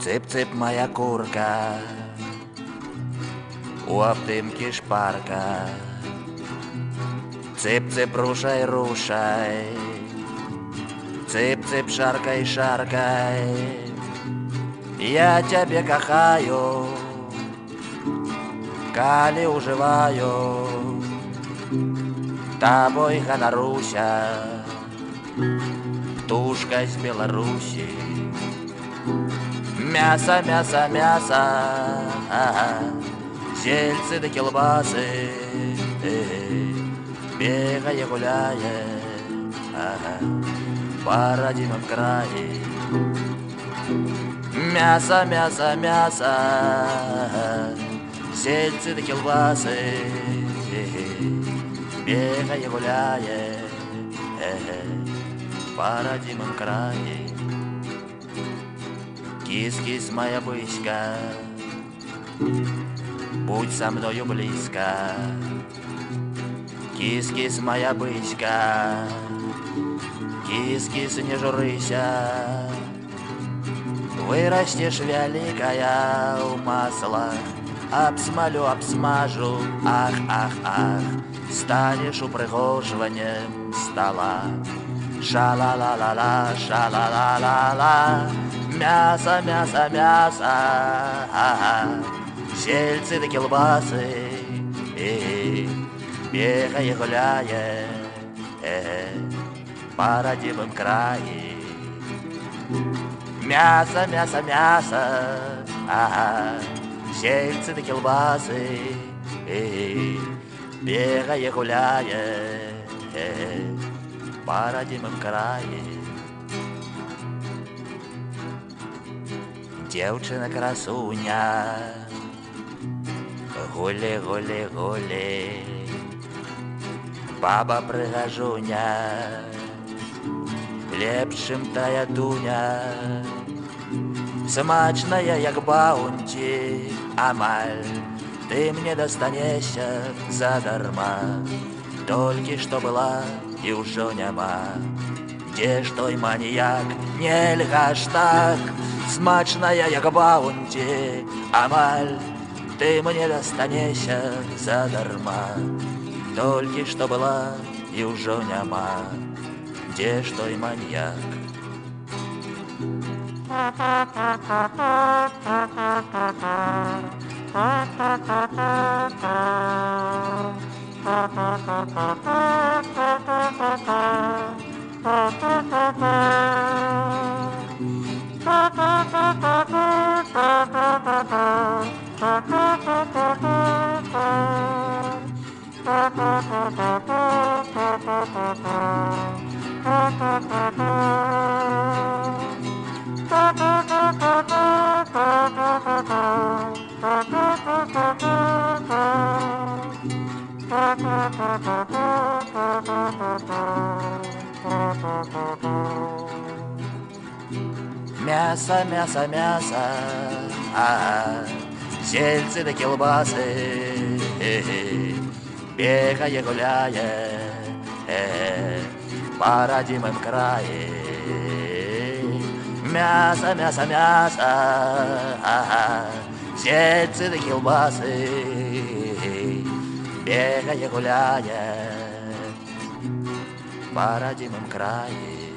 Цып-цып моя курка, у обтымки шпарка. Цып-цып, рушай, рушай, Цып-цып, шаркай, шаркай. Я тебе кахаю, калі уживаю, тобой ганаруся, птушка з Беларусі. Мясо, мясо, мясо, сельцы да кілбасы, бегае, гуляе, по родимом крае. Мясо, мясо, мясо, сельцы да кілбасы, бегае, гуляе, по родимом крае. Кис-кис, моя быська, будь со мною близко. Кис-кис, моя быська, кис-кис, не журыся. Вырастешь великая у масла, Обсмолю, обсмажу, ах, ах, ах, Станешь упрыгоживанием стола. Ша-ла-ла-ла-ла, ша-ла-ла-ла-ла, Мясо, мясо, мясо, Сельцы да кілбасы, Бегая, гуляя, по родимым крае. Мясо, мясо, мясо, Сельцы да кілбасы, Бегая, гуляя, по родимым крае. Девчина красуня, гули, гули, гули, баба пригажуня, лепшим тая дуня, смачная, як баунти, амаль, ты мне достанешься задарма, только что была и уже няма. Где ж той маньяк, нельга ж так, смачная, як баунти, амаль, ты мне достанешься задарма. Только что была и уже няма, где ж той маньяк? Мясо, мясо, мясо, а, сельцы да кілбасы, бегая, гуляя, по родимым крае. Мясо, мясо, мясо, а, сельцы да кілбасы, бегая, гуляя, по родимым крае.